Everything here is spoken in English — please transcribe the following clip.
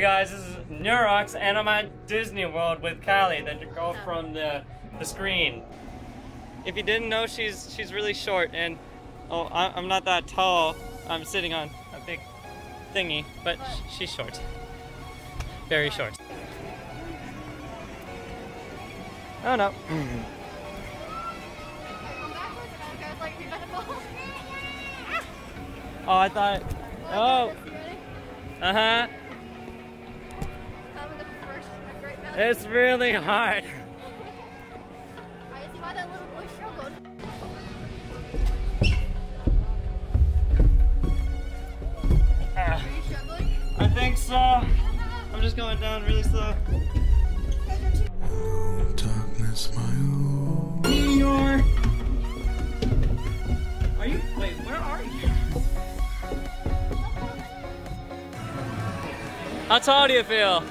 Hey guys, this is Nuerox, and I'm at Disney World with Cali, the girl from the the screen. If you didn't know, she's she's really short, and oh, I- I'm not that tall. I'm sitting on a big thingy, but sh- she's short, very short. Oh no. Oh, I thought. Oh, uh huh. It's really hard. I think so. I'm just going down really slow. Darkness, my own. Meteor. Are you? Wait, where are you? How tall do you feel?